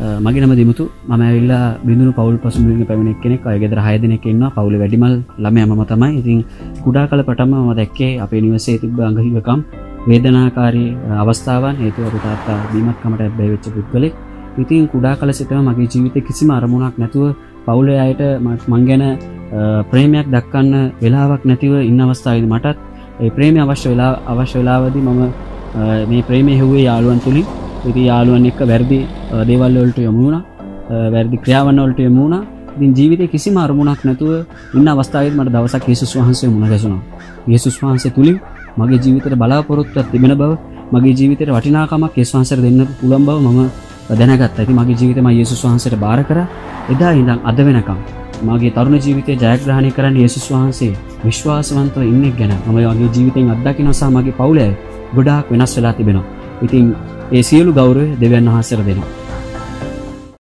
මගේ නම දිමුතු. මම ඇවිල්ලා බිඳුණු පවුල් පසුබිම පැමිණෙක් කෙනෙක්. අය ගෙදර හය දෙනෙක් ඉන්නවා. පවුල වැඩිමල් ළමයා මම තමයි. ඉතින් කුඩා කල පටම මම දැක්කේ අපේ නිවසේ තිබ්බ අඟහිවකම් වේදනාකාරී අවස්ථාවන්. හේතුව අපේ තාත්තා බීමත්කමට ඇබ්බැහි වෙච්ච පුද්ගලෙක්. ඉතින් කුඩා කල සිටම මගේ ජීවිතේ කිසිම අරමුණක් නැතුව පවුලේ අයට මං ගැන ප්‍රේමයක් දක්කන්න වෙලාවක් නැතිව ඉන්න අවස්ථාවද මටත් ඒ ප්‍රේමය අවශ්‍ය වෙලා අවශ්‍ය වෙලාවදී මම මේ ප්‍රේමය හෙව්වේ යාළුවන් තුළින් ඉති යාළුවන් එක්ක වැරදි දේවල්වලට යමුණ වැරදි ක්‍රියාවන්නවලට යමුණ ඉතින් ජීවිතය කිසි අරමුණක් නැතුව ඉන්න අවස්ථාවත් මට දවසක් යේසුස් වහන්සේ මුණ ගැසුණා යේසුස් වහන්සේ තුළින් මගේ ජීවිතයට බලාපොරොත්තුවක් තිබෙන බව මගේ ජීවිතයට වටිනාකමක් යේසුස් වහන්සේට දෙන්න පුළුවන් බව මම දැනගත්තා. ඉතින් මගේ ජීවිතේ මම යේසුස් වහන්සේට බාර කරා. එදා ඉඳන් අද වෙනකම් මගේ තරුණ ජීවිතය ජයග්‍රහණය කරන්න යේසුස් වහන්සේ විශ්වාසවන්තව ඉන්නෙක් ගැන මම මගේ ජීවිතෙන් අත්දකිනවා සහ මගේ පවුලේ ගොඩාක් වෙනස් වෙලා තිබෙනවා. ඉතින් ඒ සියලු ගෞරවය දෙවියන් වහන්සේට දෙනවා.